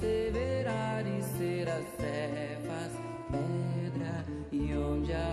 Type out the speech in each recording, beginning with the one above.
perseverar e ser as cefas, pedra e onde a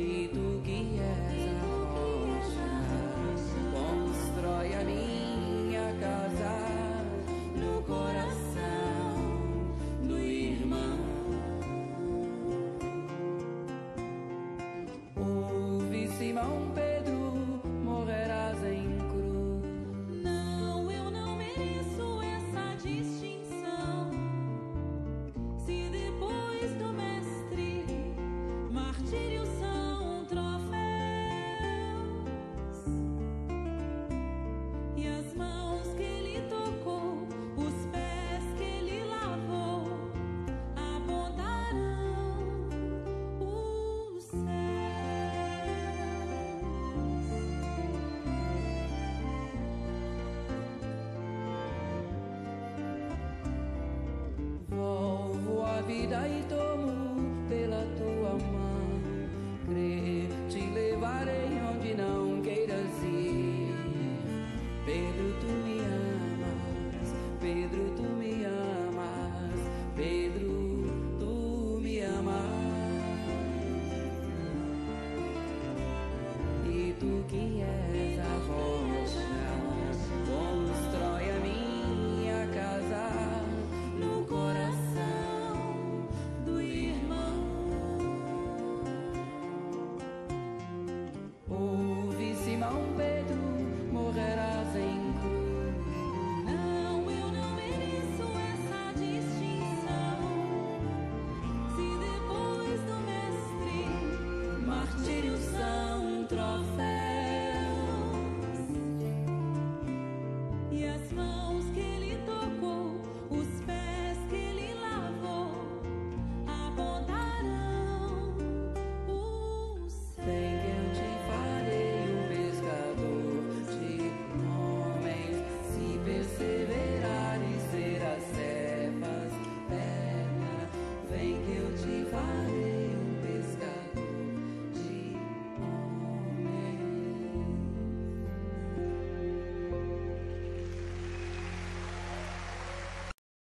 E tu que és Volvo a Oh.